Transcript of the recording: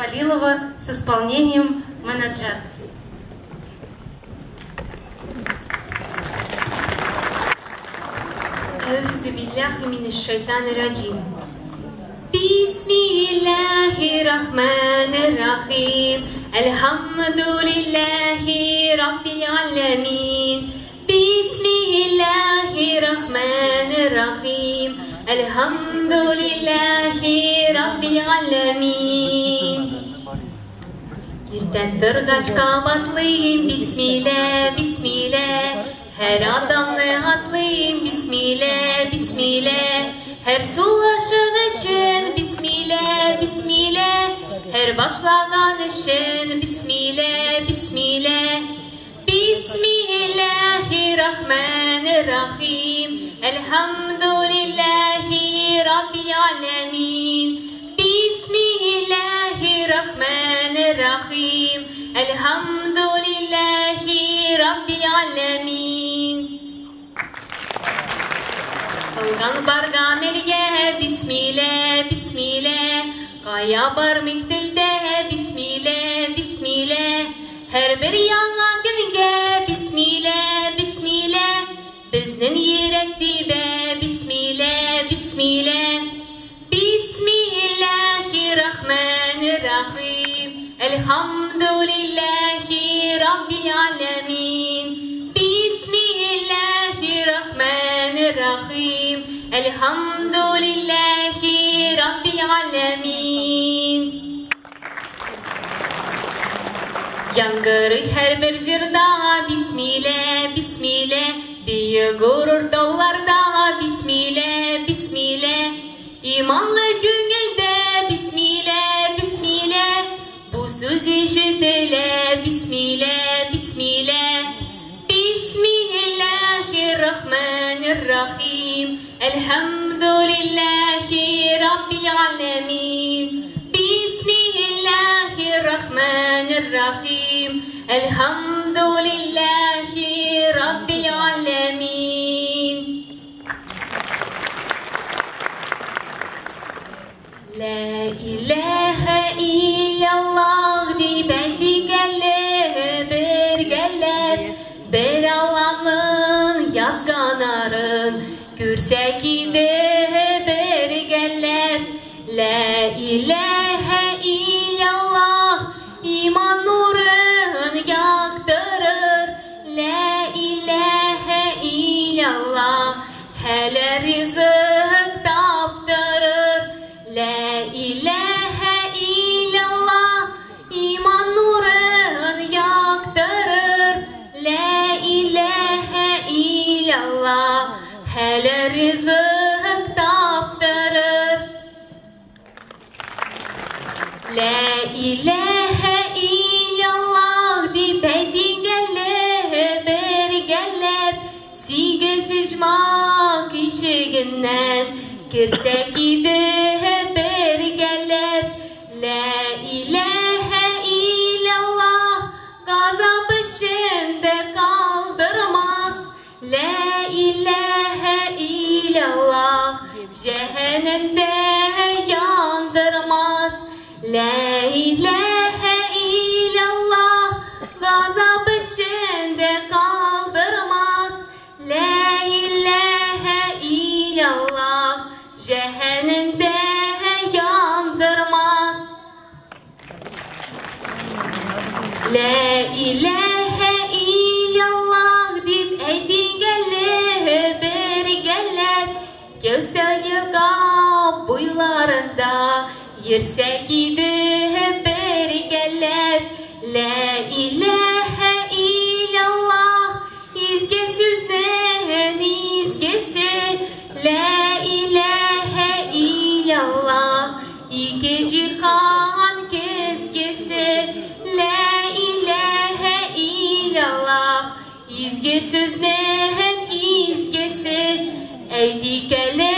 Халилова с исполнением «Менеджер». أعوذ بالله من الشيطان الرجيم بسم الله الرحمن الرحيم الحمد لله رب العالمين بسم الله الرحمن الرحيم الحمد لله رب العالمين Erten tırgaçka batlıyım Bismillah, Bismillah Her adamlı hatlıyım Bismillah, Bismillah Her sulaşın için Bismillah, Bismillah Her başlagan için Bismillah, Bismillah Bismillahirrahmanirrahim Elhamdülillahi Rabbil alemin Rabbil alemin. Algan barga melge Bismillah, Bismillah Kaya bar miktilde Bismillah, Bismillah Her bir yana günge Bismillah, Bismillah Bizden yirek dibe Bismillah, Bismillah Bismillahirrahmanirrahim. Elhamdülillahi Rabbil alemin. Bismillahirrahmanirrahim. Elhamdülillahi Rabbil alemin. Yangırı her bir jırda Bismillah, Bismillah. Büyük gurur dağlarda Bismillah, Bismillah. İmanlı gönülde Bismillah, Bismillah. Bu söz işitile Bismillah, Bismillahirrahmanirrahim Elhamdülillahi Rabbil alemin Bismillahirrahmanirrahim Elhamdülillahi Rabbil alemin gürsek ide bir geller. La ilahe illallah iman nurun yaktırır. La ilahe illallah hele rızık Һәле ризык таптырыр. Лә иләһә илляллах дип әйтингәле бергәләп сигез иҗма кишегеннән керсәк иде La ilahe illallah gazap içinde kaldırmaz. La ilahe illallah cehennemde yandırmaz. La ilahe illallah dip edingeller bergeller Kevser yılga boylarında Yersek idi bergeller La ilahe illallah İzge süzden izgesi La ilahe illallah İki cihan kezgesi La ilahe illallah İzge sözden izgesi Ey dikele